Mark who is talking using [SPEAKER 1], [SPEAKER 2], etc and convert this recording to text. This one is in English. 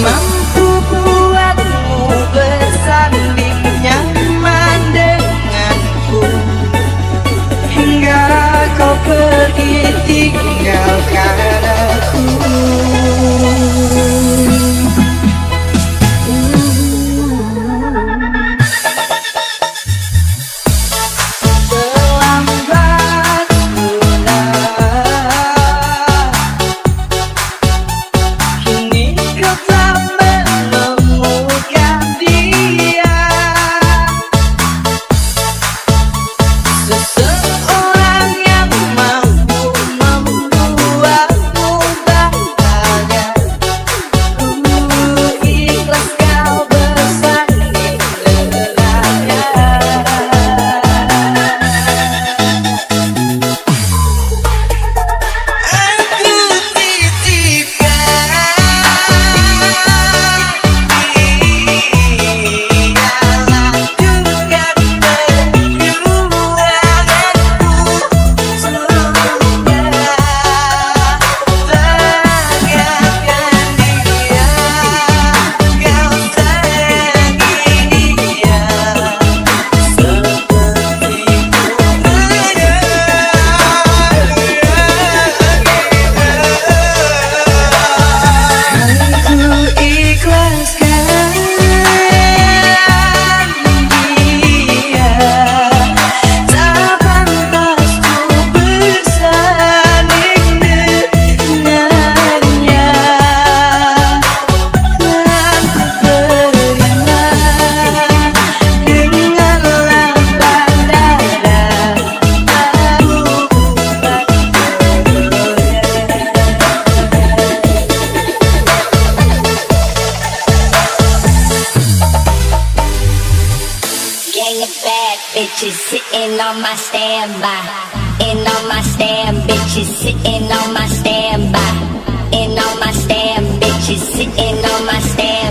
[SPEAKER 1] mắt standby. In on my stand, bitches sitting on my standby. In on my stand, bitches sitting on my stand.